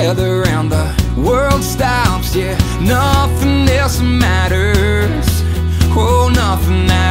together and the world stops, yeah Nothing else matters, oh, nothing matters.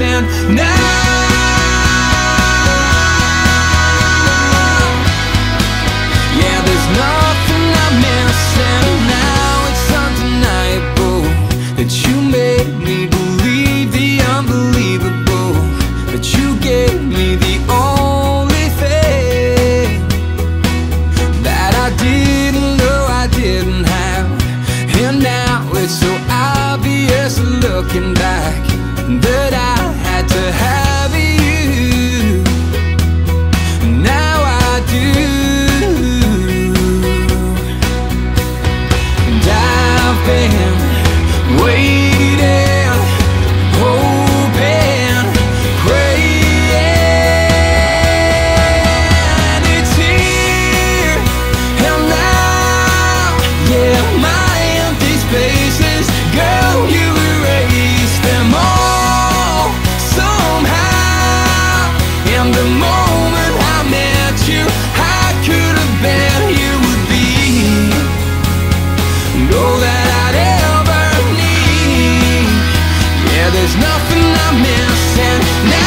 Missing now there's nothing I'm missing.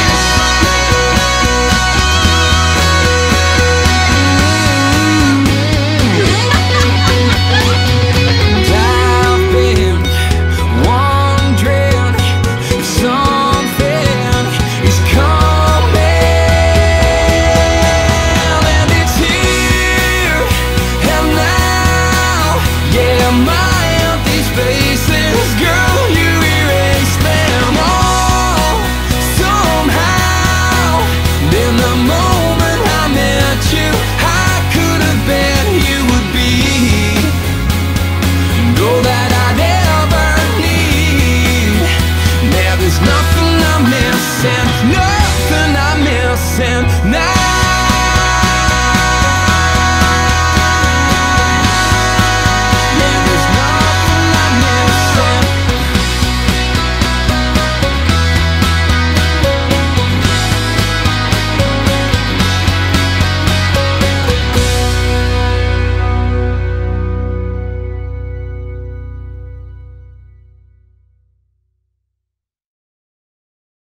나